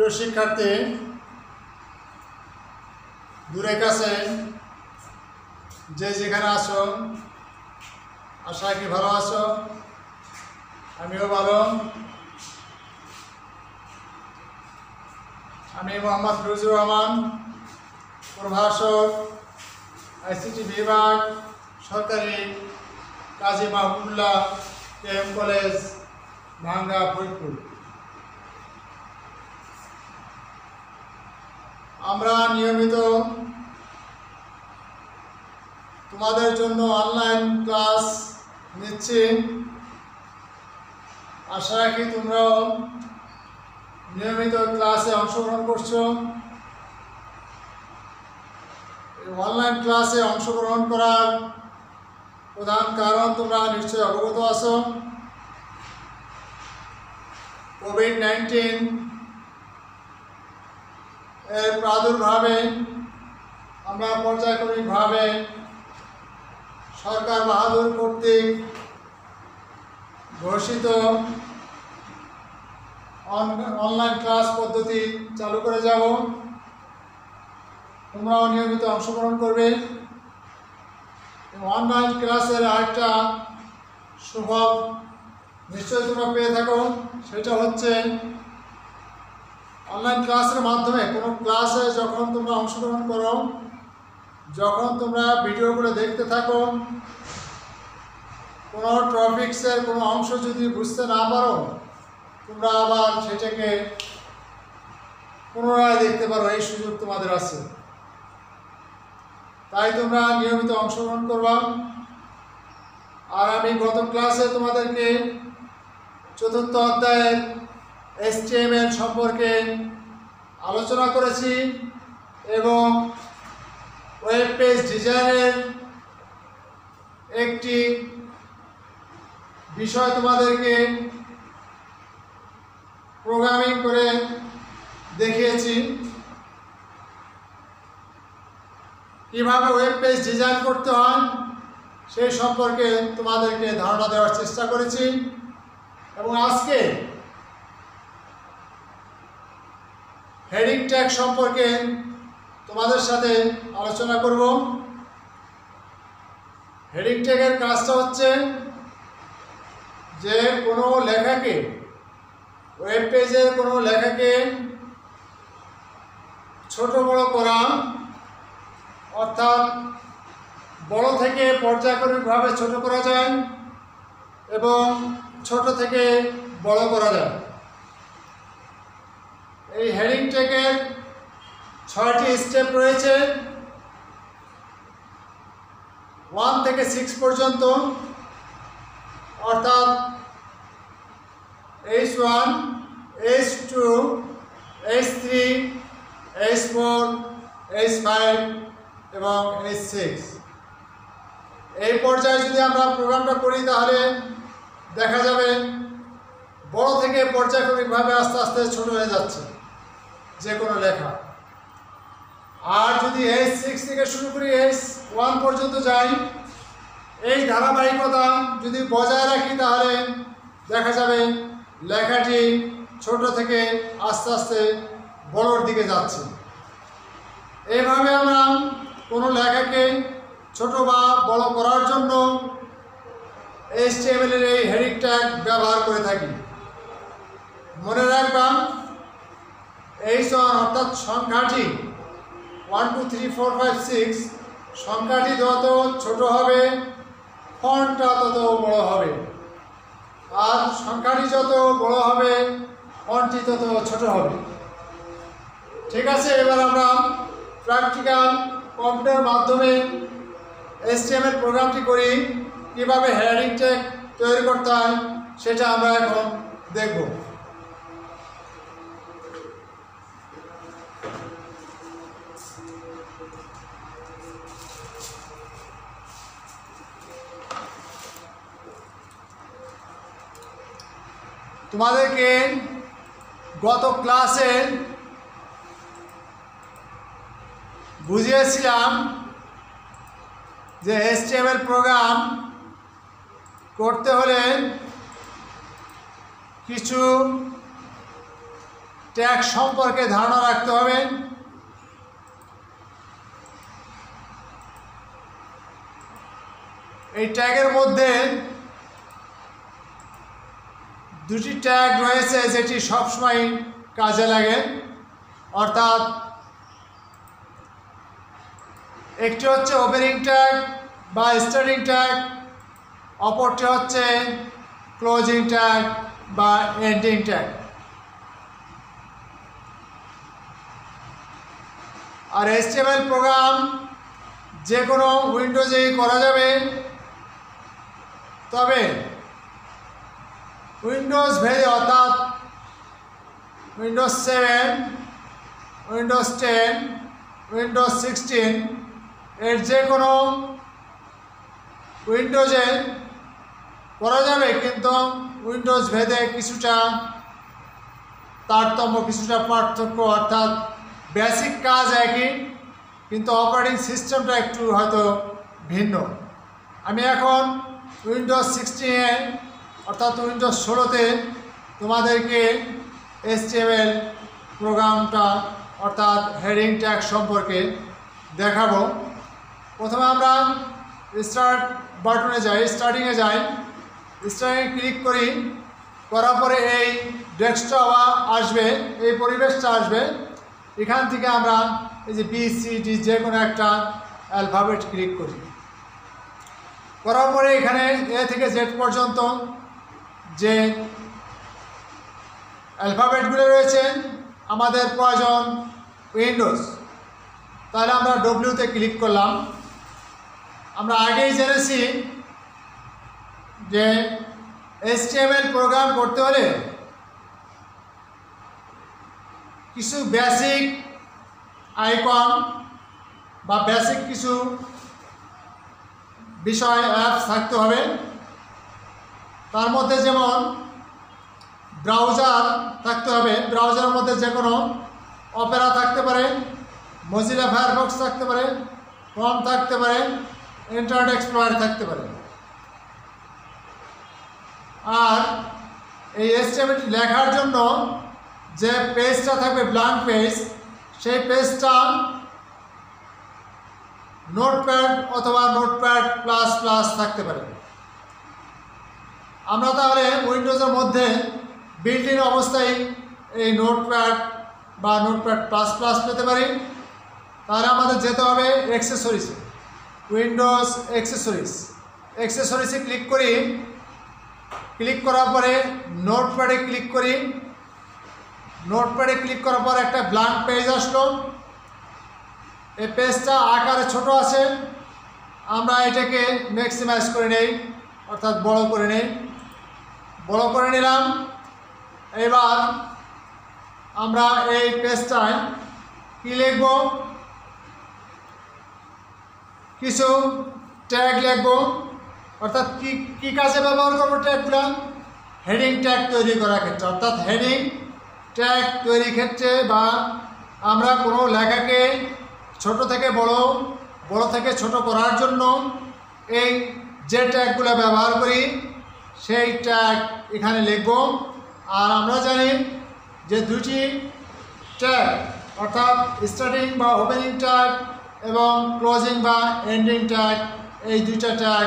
প্রিয় শিক্ষার্থী, দূরে কাছে যে যেখানে আছো, আশা কি ভালো আছো, আমিও ভালো। আমি মোহাম্মদ ফিরুজুর রহমান, প্রভাষক, আইসিটি বিভাগ, সরকারি কাজী মাহবুবুল্লাহ কেএম কলেজ, ভাঙ্গা ফরিদপুর। আমরা নিয়মিত তোমাদের জন্য অনলাইন ক্লাস নিচ্ছি। আশা রাখি তোমরাও নিয়মিত ক্লাসে অংশগ্রহণ করছ। অনলাইন ক্লাসে অংশগ্রহণ করার প্রধান কারণ তোমরা নিশ্চয়ই অবগত আছো। কোভিড নাইন্টিন প্রাদুর্ভাবে আমরা পর্যায়ক্রমিকভাবে সরকার বাহাদুর কর্তৃক ঘোষিত অন- অনলাইন ক্লাস পদ্ধতি চালু করে যাব। তোমরাও নিয়মিত অংশগ্রহণ করবে। অনলাইন ক্লাসের আরেকটা সুফল নিশ্চয়ই তোমরা পেয়ে থাকো, সেটা হচ্ছে অনলাইন ক্লাসের মাধ্যমে কোনো ক্লাসে যখন তোমরা অংশগ্রহণ করো, যখন তোমরা ভিডিওগুলো দেখতে থাকো, কোনো টপিক্সের কোনো অংশ যদি বুঝতে না পারো, তোমরা আবার সেটাকে পুনরায় দেখতে পারো, এই সুযোগ তোমাদের আছে। তাই তোমরা নিয়মিত অংশগ্রহণ করবা। আর আমি গত ক্লাসে তোমাদেরকে চতুর্থ অধ্যায়ের এসটিএমএল সম্পর্কে আলোচনা করেছি এবং ওয়েব পেজ ডিজাইনের একটি বিষয় তোমাদেরকে প্রোগ্রামিং করে দেখিয়েছি। কীভাবে ওয়েব পেজ ডিজাইন করতে হয় সেই সম্পর্কে তোমাদেরকে ধারণা দেওয়ার চেষ্টা করেছি। এবং আজকে হেডিং ট্যাগ সম্পর্কে তোমাদের সাথে আলোচনা করব। হেডিং ট্যাগের কাজটা হচ্ছে যে কোনো লেখাকে ওয়েব পেজের কোনো লেখাকে ছোট বড় করা, অর্থাৎ বড় থেকে পর্যায়ক্রমিকভাবে ছোট করা যায় এবং ছোট থেকে বড় করা যায়। এই হেডিং ট্যাগের ছয়টি স্টেপ রয়েছে। ওয়ান থেকে সিক্স পর্যন্ত। অর্থাৎ H one H two H three H four H five এবং এইচ সিক্স এই পর্যায়ে যদি আমরা প্রোগ্রামটা করি তাহলে দেখা যাবে বড় থেকে পর্যায়ক্রমিকভাবে আস্তে আস্তে ছোট হয়ে যাচ্ছে। যে কোনো লেখা। আর যদি এইচ সিক্স থেকে শুরু করি এইচ ওয়ান পর্যন্ত যাই, এই ধারাবাহিকতা যদি বজায় রাখি তাহলে দেখা যাবে লেখাটি ছোট থেকে আস্তে আস্তে বড়োর দিকে যাচ্ছে। এইভাবে আমরা কোনো লেখাকে ছোট বা বড় করার জন্য এইচটিএমএল এর এই হেডিং ট্যাগ ব্যবহার করে থাকি। মনে রাখবাম ওয়ান অর্থাৎ সংখ্যাটি one two three four five six সংখ্যাটি যত ছোট হবে ফন্টটা তত বড় হবে। আর সংখ্যাটি যত বড় হবে ফন্টটি তত ছোট হবে। ঠিক আছে, এবার আমরা প্র্যাকটিক্যাল কম্পিউটার মাধ্যমে এসটিএমএল প্রোগ্রামটি করি, কীভাবে হেডিং ট্যাগ তৈরি করতে হয়, সেটা আমরা এখন দেখব। তোমাদেরকে গত ক্লাসে বুঝিয়েছিলাম যে এসটিএমএল প্রোগ্রাম করতে হলে কিছু ট্যাগ সম্পর্কে ধারণা রাখতে হবে। এই ট্যাগের মধ্যে দুটি ট্যাগ রয়েছে যেটি সবসময় কাজে লাগে। অর্থাৎ একটি হচ্ছে ওপেনিং ট্যাগ বা স্টার্টিং ট্যাগ অপরটি হচ্ছে ক্লোজিং ট্যাগ বা এন্ডিং ট্যাগ আর এসটিএমএল প্রোগ্রাম যে কোনো উইন্ডোজেই করা যাবে। তবে উইন্ডোজ ভেজে অর্থাৎ Windows seven Windows ten Windows sixteen এর যে কোনো উইন্ডোজে করা যাবে, কিন্তু উইন্ডোজ ভেদে কিছুটা তারতম্য, কিছুটা পার্থক্য, অর্থাৎ বেসিক কাজ একই, কিন্তু অপারেটিং সিস্টেমটা একটু হয়তো ভিন্ন। আমি এখন উইন্ডোজ সিক্সটিনে অর্থাৎ উইন্ডোজ ষোলোতে তোমাদেরকে এসটিএমএল প্রোগ্রামটা অর্থাৎ হেডিং ট্যাগ সম্পর্কে দেখাবো। প্রথমে আমরা স্টার্ট বাটনে যাই স্টার্টিংয়ে যাই। স্টার্টিংয়ে ক্লিক করি, করার পরে এই ডেস্কটপ আসবে, এই পরিবেশটা আসবে। এখান থেকে আমরা এই যে বি ডি যে কোনো একটা অ্যালফাবেট ক্লিক করি। করার পরে এখানে এ থেকে জেড পর্যন্ত যে অ্যালফাবেটগুলো রয়েছে, আমাদের প্রয়োজন উইন্ডোজ। তাহলে আমরা ডব্লিউতে ক্লিক করলাম। আমরা আগেই জেনেছি যে এসটিএমএল প্রোগ্রাম করতে হলে কিছু বেসিক আইকন বা বেসিক কিছু বিষয় অ্যাপস থাকতে হবে। তার মধ্যে যেমন ব্রাউজার থাকতে হবে, ব্রাউজারের মধ্যে যে কোনো অপেরা থাকতে পারে মজিলা ফায়ারবক্স থাকতে পারে ফর্ম থাকতে পারে ইন্টারনেট এক্সপ্লোয়ার থাকতে পারে। আর এই এসটিএমএল লেখার জন্য যে পেজটা থাকবে ব্ল্যাঙ্ক পেজ সেই পেজটা নোটপ্যাড অথবা নোটপ্যাড প্লাস প্লাস থাকতে পারে। আমরা তাহলে উইন্ডোজের মধ্যে ইন অবস্থায় এই নোটপ্যাড বা নোটপ্যাড প্লাস প্লাস পেতে পারি। তাহলে আমাদের যেতে হবে এক্সেসরিজে উইন্ডোজ এক্সেসরিজ এক্সেসরিজে ক্লিক করি। ক্লিক করার পরে নোটপ্যাডে ক্লিক করি। নোটপ্যাডে ক্লিক করার পর একটা ব্ল্যাঙ্ক পেজ আসলো। এই পেজটা আকারে ছোট আছে। আমরা এটাকে ম্যাক্সিমাইজ করে নেই, অর্থাৎ বড় করে নেই। বড় করে নিলাম। এবার আমরা এই পেজটায় কী লিখব? কিছু ট্যাগ লিখব। অর্থাৎ কী কী কাজে ব্যবহার করব ট্যাগগুলো হেডিং ট্যাগ তৈরি করার ক্ষেত্রে। অর্থাৎ হেডিং ট্যাগ তৈরির ক্ষেত্রে বা আমরা কোনো লেখাকে ছোট থেকে বড় বড় থেকে ছোট করার জন্য এই যে ট্যাগগুলো ব্যবহার করি সেই ট্যাগ এখানে লিখব। আর আমরা জানি যে দুটি ট্যাগ অর্থাৎ স্টার্টিং বা ওপেনিং ট্যাগ এবং ক্লোজিং বা এন্ডিং ট্যাগ এই দুইটা ট্যাগ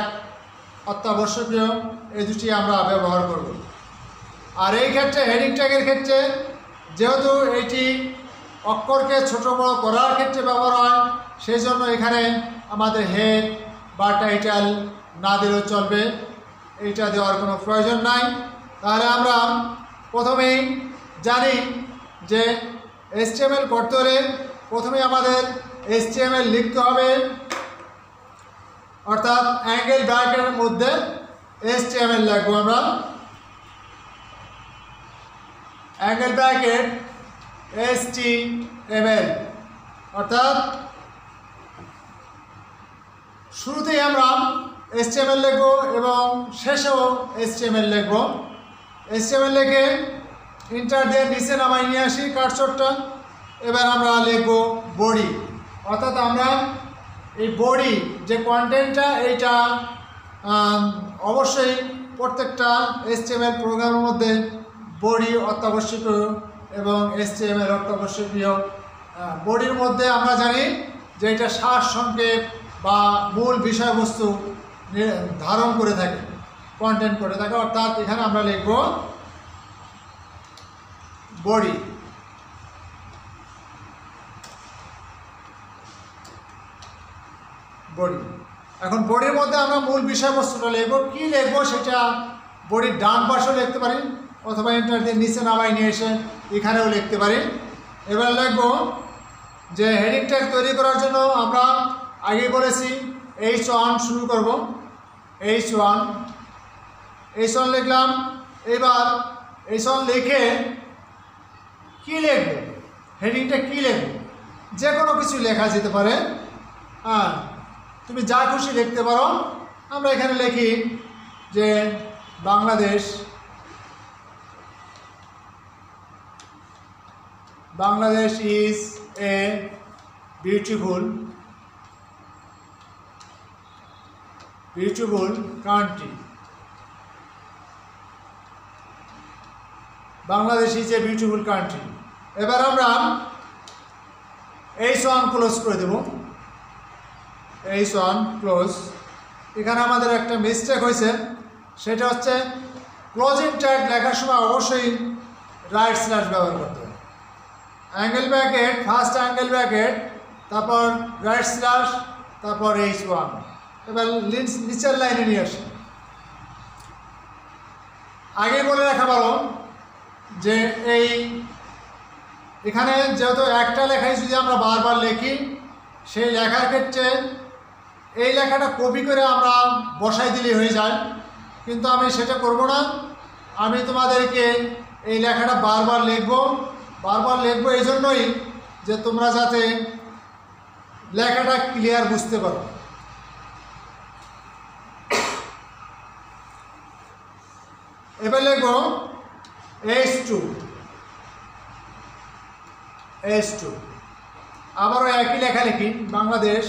অত্যাবশ্যকীয়। এই দুটি আমরা ব্যবহার করব। আর এই ক্ষেত্রে হেডিং ট্যাগের ক্ষেত্রে যেহেতু এটি অক্ষরকে ছোট বড় করার ক্ষেত্রে ব্যবহার হয়, সেই জন্য এখানে আমাদের হেড বা টাইটেল না দিলেও চলবে। এইটা দেওয়ার কোনো প্রয়োজন নাই। তাহলে আমরা প্রথমেই জানি যে এসটিএমএল করতে হলে প্রথমে আমাদের এসটিএমএল লিখতে হবে। অর্থাৎ অ্যাঙ্গেল ব্র্যাকেটের মধ্যে এসটিএমএল লিখব আমরা। Angle bracket H T M L অর্থাৎ শুরুতেই আমরা এস টি এম এল লিখব এবং শেষেও এস টি এম এল লিখব এস টি এম এল লিখে ইন্টার দিয়ে নিচে নামাই নিয়ে আসি কাটশটটা এবার আমরা লিখব বডি অর্থাৎ আমরা এই বডি যে কন্টেন্টটা এইটা অবশ্যই প্রত্যেকটা এস টি এম এল প্রোগ্রামের মধ্যে বডি অত্যাবশ্যকীয় এবং এস টি এম এর অর্থ অবশ্যই প্রিয় বডির মধ্যে আমরা জানি যে এটা শ্বাস সংক্ষেপ বা মূল বিষয়বস্তু। ধারণ করে থাকে কন্টেন্ট করে থাকে। অর্থাৎ এখানে আমরা লিখব বডি বডি এখন বডির মধ্যে আমরা মূল বিষয়বস্তুটা লিখব। কী লিখব সেটা বডির ডান পাশেও লিখতে পারি, অথবা এন্টার দিয়ে নিচে নামাই নিয়ে এসে এখানেও লিখতে পারি। এবার লিখব যে হেডিং ট্যাগ তৈরি করার জন্য আমরা আগে বলেছি এইচ ওয়ান শুরু করব। এইচ ওয়ান এইচ ওয়ান লিখলাম। এবার এইচ ওয়ান লিখে কী লিখব? হেডিংটা কী লিখব? যে কোনো কিছু লেখা যেতে পারে। হ্যাঁ তুমি যা খুশি লিখতে পারো। আমরা এখানে লিখি যে Bangladesh Bangladesh is a beautiful beautiful country Bangladesh is a beautiful country এবার আমরা এই ওয়ান ক্লোজ করে দেব। এই ওয়ান ক্লোজ এখানে আমাদের একটা মিস্টেক হয়েছে। সেটা হচ্ছে ক্লোজিং ট্যাগ লেখার সময় অবশ্যই রাইট স্ল্যাশ ব্যবহার করতে হবে। Angle bracket first angle bracket তারপর রাইট স্ল্যাশ তারপর এইচ ওয়ান এবার লিন্স নিচের লাইনে নিয়ে আসি। আগে বলে রাখা ভালো যে এই এখানে যেহেতু একটা লেখাই যদি আমরা বারবার লিখি, সেই লেখার ক্ষেত্রে এই লেখাটা কপি করে আমরা বসাই দিলে হয়ে যায়। কিন্তু আমি সেটা করব না। আমি তোমাদেরকে এই লেখাটা বারবার লিখব। বারবার লিখব এই জন্যই যে তোমরা যাতে লেখাটা ক্লিয়ার বুঝতে পারো। এবার লিখব এইচ টু এইচ টু আবারও একই লেখা লিখি Bangladesh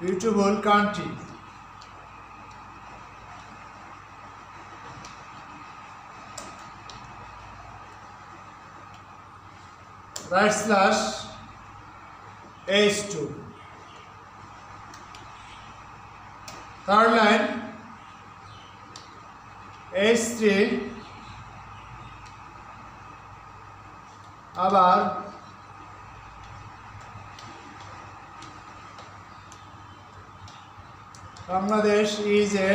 beautiful country. Right slash H2. Third line H3 আবার Bangladesh is a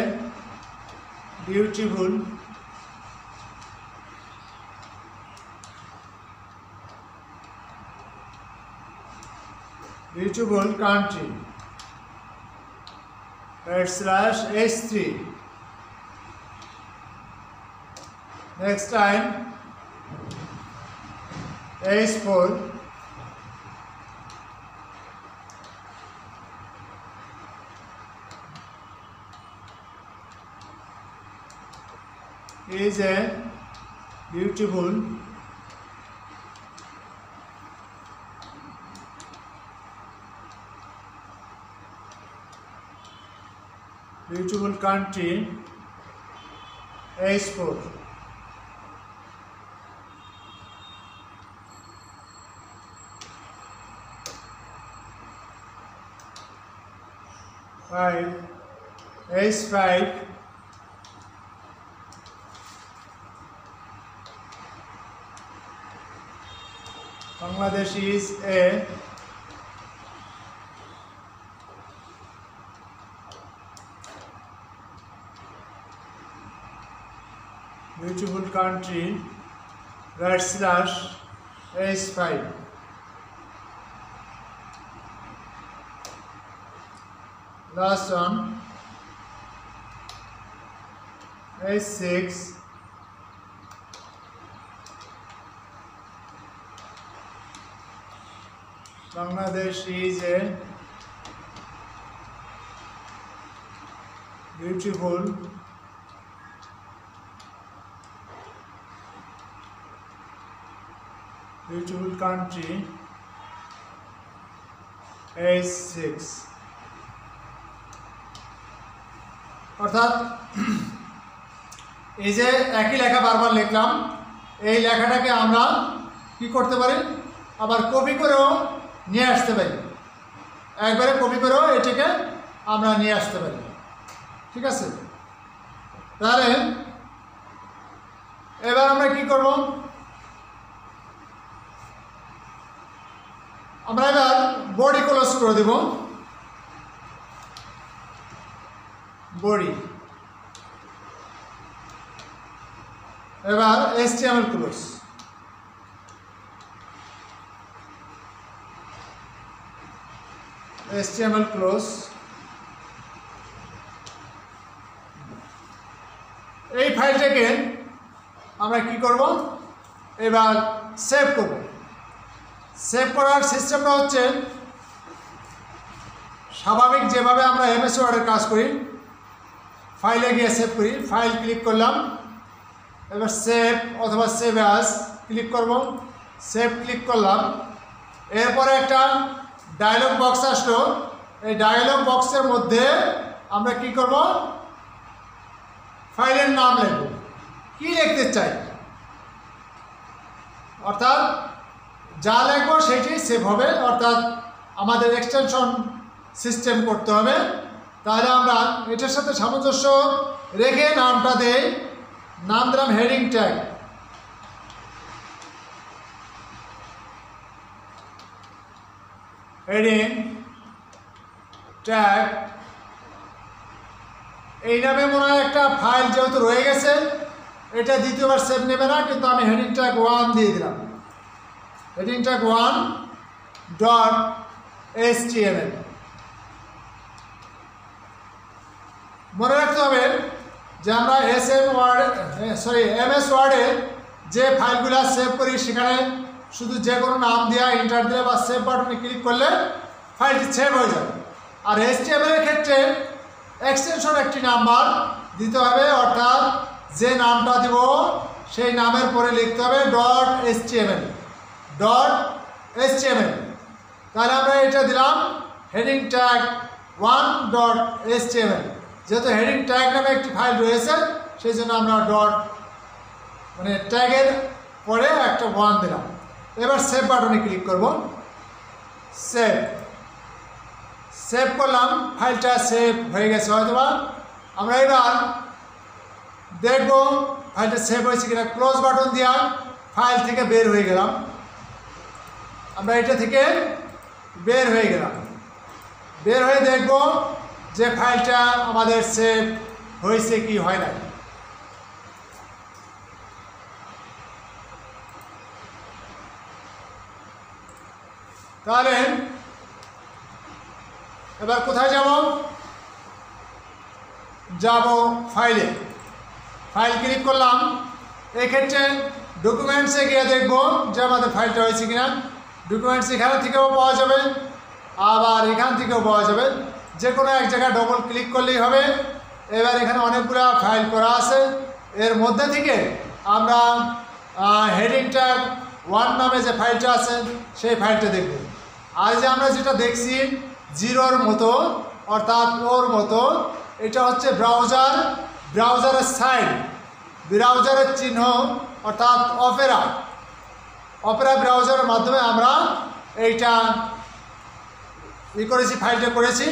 beautiful beautiful country. Right slash H3. Next time H4 is a beautiful reachable country export five S five Bangladesh is a country right slash H5 last one. H6 Bangladesh is a beautiful country A6 অর্থাৎ, এই যে একই লেখা বারবার লিখলাম, এই লেখাটাকে আমরা কি করতে পারি? আবার কপি করেও নিয়ে আসতে পারি। একবারে কপি করেও এটাকে আমরা নিয়ে আসতে পারি। ঠিক আছে? তাহলে, এবার আমরা কি করব? আমরা এবার বডি ক্লোজ করে দেব। বডি এবার এসটিএমএল ক্লোজ HTML ক্লোজ এই ফাইলটাকে আমরা কি করব? এবার সেভ করব। সেভ করার সিস্টেমটা হচ্ছে, স্বাভাবিক যেভাবে আমরা এমএস ওয়ার্ডের কাজ করি ফাইলে গিয়ে সেভ করি ফাইল ক্লিক করলাম, এবার সেভ অথবা সেভ অ্যাজ ক্লিক করব সেভ ক্লিক করলাম, এরপরে একটা ডায়লগ বক্স আসলো, এই ডায়লগ বক্সের মধ্যে আমরা কি করব? ফাইলের নাম লিখব। কি লিখতে চাই? অর্থাৎ যা লিখব সেটি সেভ হবে, অর্থাৎ আমাদের এক্সটেনশন সিস্টেম করতে হবে। তাহলে আমরা এটার সাথে সামঞ্জস্য রেখে নামটা দেই নাম দিলাম হেডিং ট্যাগ হেডিং ট্যাগ এই নামে মনে হয় একটা ফাইল যেহেতু রয়ে গেছে, এটা দ্বিতীয়বার সেভ নেবে না, কিন্তু আমি হেডিং ট্যাগ ওয়ান দিয়ে দিলাম। Heading tag one dot S মনে রাখতে হবে যে আমরা S M word sorry M S ওয়ার্ডে যে ফাইলগুলো সেভ করি, সেখানে শুধু যে কোনো নাম দেওয়া ইন্টার দিলে বা সেভ বাটনে ক্লিক করলে ফাইলটি সেভ হয়ে যাবে। আর এস এর ক্ষেত্রে এক্সটেনশন একটি নাম্বার দিতে হবে, অর্থাৎ যে নামটা দিব, সেই নামের পরে লিখতে হবে ডট এস ডট এস তাহলে আমরা এটা দিলাম heading tag one dot S যেহেতু হেডিং ট্যাগ নামে একটি ফাইল রয়েছে, সেই জন্য আমরা ডট মানে ট্যাগের পরে একটা ওয়ান দিলাম। এবার সেভ বাটনে ক্লিক করব। সেভ সেভ করলাম ফাইলটা সেভ হয়ে গেছে হয়তোবা। আমরা এবার দেখব ফাইলটা সেভ হয়েছে কিনা। ক্লোজ বাটন দেওয়া ফাইল থেকে বের হয়ে গেলাম। আমরা এটা থেকে বের হয়ে গেলাম। বের হয়ে দেখব যে ফাইলটা আমাদের সেভ হয়েছে কি হয় নাই। তাহলে এবার কোথায় যাব? যাব ফাইলে। ফাইল ক্লিক করলাম। এক্ষেত্রে ডকুমেন্টসে গিয়ে দেখব যে আমাদের ফাইলটা হয়েছে কিনা। ডকুমেন্টস এখান থেকেও পাওয়া যাবে, আবার এখান থেকেও পাওয়া যাবে। যে কোনো এক জায়গায় ডবল ক্লিক করলেই হবে। এবার এখানে অনেকগুলো ফাইল করা আছে। এর মধ্যে থেকে আমরা হেডিং ট্যাগ ওয়ান নামে যে ফাইলটা আছে, সেই ফাইলটা দেখব। আর যে আমরা যেটা দেখছি, জিরোর মতো, অর্থাৎ ওর মতো, এটা হচ্ছে ব্রাউজার ব্রাউজারের সাইড ব্রাউজারের চিহ্ন, অর্থাৎ অপেরা অপেরা ব্রাউজারের মাধ্যমে আমরা এইটা ই করেছি ফাইলটা করেছি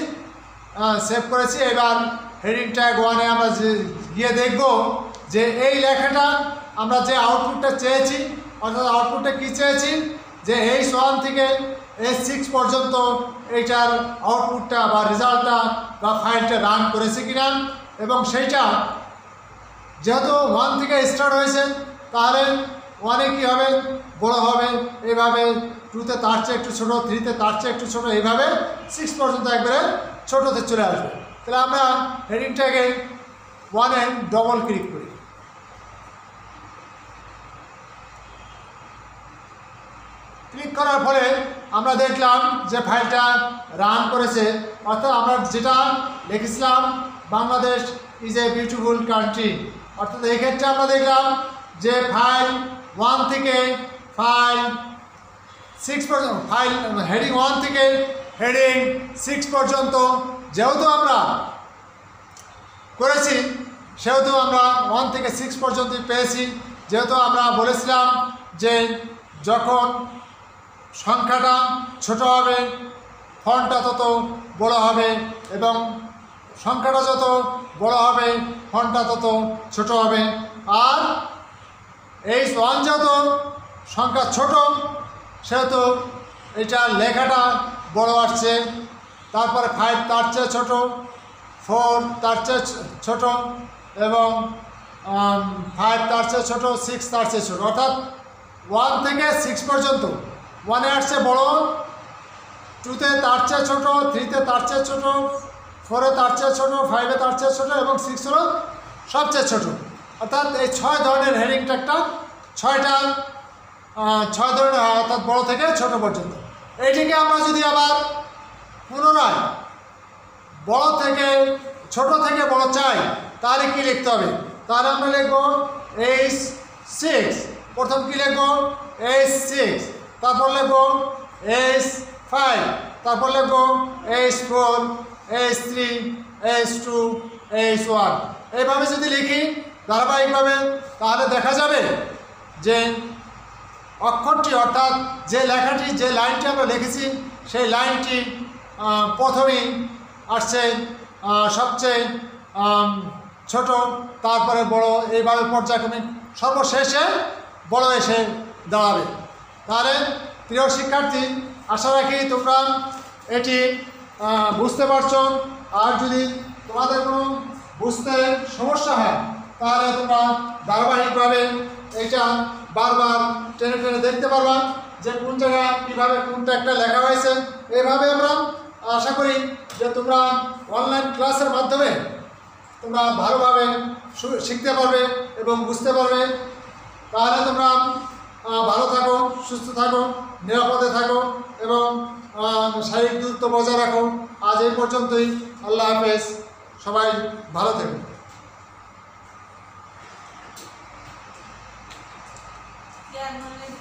সেভ করেছি। এবার হেডিং ট্যাগ ওয়ানে আমরা গিয়ে দেখব যে এই লেখাটা আমরা যে আউটপুটটা চেয়েছি, অর্থাৎ আউটপুটটা কী চেয়েছি? যে এইচ ওয়ান থেকে এইচ সিক্স পর্যন্ত এইটার আউটপুটটা বা রেজাল্টটা বা ফাইলটা রান করেছে কিনা। এবং সেইটা যেহেতু ওয়ান থেকে স্টার্ট হয়েছে, তাহলে ওয়ানে কী হবে? বড় হবে। এইভাবে টুতে তার চেয়ে একটু ছোটো থ্রিতে তার চেয়ে একটু ছোটো এইভাবে সিক্স পর্যন্ত একবারে ছোটোতে চলে আসবে। তাহলে আমরা হেডিংটাকে ওয়ানে ডবল ক্লিক করি। ক্লিক করার ফলে আমরা দেখলাম যে ফাইলটা রান করেছে। অর্থাৎ আমরা যেটা লিখেছিলাম, Bangladesh is a beautiful country অর্থাৎ এক্ষেত্রে আমরা দেখলাম যে ফাইল ওয়ান থেকে ফাইল সিক্স পর্যন্ত ফাইল হেডিং ওয়ান থেকে হেডিং সিক্স পর্যন্ত, যেহেতু আমরা করেছি, সেহেতু আমরা ওয়ান থেকে সিক্স পর্যন্ত পেয়েছি, যেহেতু আমরা বলেছিলাম যে যখন সংখ্যাটা ছোট হবে ফন্টটা তত বড় হবে এবং সংখ্যাটা যত বড় হবে ফন্টটা তত ছোট হবে। আর এই ওয়ান যেহেতু সংখ্যা ছোট, সেহেতু এটা লেখাটা বড় আসছে। তারপরে ফাইভ তার চেয়ে ছোটো ফোর তার চেয়ে ছোট এবং ফাইভ তার চেয়ে ছোটো সিক্স তার চেয়ে ছোটো। অর্থাৎ ওয়ান থেকে সিক্স পর্যন্ত। ওয়ানে আসছে বড় টুতে তার চেয়ে ছোটো থ্রিতে তার চেয়ে ছোটো ফোরে তার চেয়ে ছোটো ফাইভে তার চেয়ে ছোটো এবং সিক্স হলো সবচেয়ে ছোটো। অর্থাৎ এই ছয় ধরনের হেডিং ট্যাগটা ছয়টা ছয় ধরনের হয়, অর্থাৎ বড় থেকে ছোট পর্যন্ত। এইটিকে আমরা যদি আবার পুনরায় বড় থেকে, ছোট থেকে বড় চাই, তাহলে কী লিখতে হবে? তাহলে আমরা লিখব এইচ সিক্স প্রথম কী লিখব? এইচ সিক্স তারপর লিখব এইচ ফাইভ তারপর লিখব H four H three H two H one এইভাবে যদি লিখি ধারাবাহিকভাবে তাহলে দেখা যাবে যে অক্ষরটি অর্থাৎ যে লেখাটি, যে লাইনটি আমরা লিখেছি, সেই লাইনটি প্রথমেই আসছে সবচেয়ে ছোট, তারপরে বড় এইভাবে পর্যায়ক্রমিক, সর্বশেষে বড় এসে দাঁড়াবে। তাহলে প্রিয় শিক্ষার্থী, আশা রাখি তোমরা এটি বুঝতে পারছ। আর যদি তোমাদের কোনো বুঝতে সমস্যা হয় তাহলে তোমরা ধারাবাহিকভাবে এটা বারবার টেনে টেনে দেখতে পারবা যে কোন জায়গায় কীভাবে কোনটা একটা লেখা হয়েছে। এইভাবে আমরা আশা করি যে তোমরা অনলাইন ক্লাসের মাধ্যমে তোমরা ভালোভাবে শিখতে পারবে এবং বুঝতে পারবে। তাহলে তোমরা ভালো থাকো, সুস্থ থাকো, নিরাপদে থাকো এবং শারীরিক দূরত্ব বজায় রাখো। আজ এই পর্যন্তই। আল্লাহ হাফেজ। সবাই ভালো থেকো। Yeah,